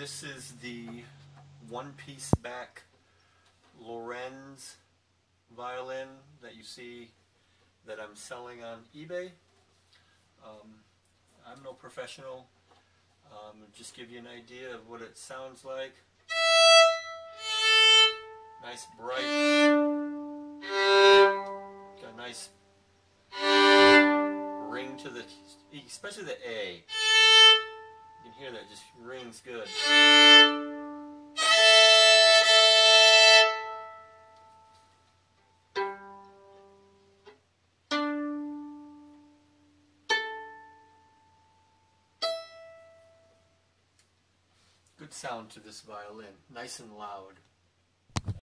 This is the one-piece back Lorenz violin that you see that I'm selling on eBay. Um, I'm no professional. Um, just give you an idea of what it sounds like. Nice bright, got a nice ring to the, especially the A. Hear that just rings good. Good sound to this violin, nice and loud.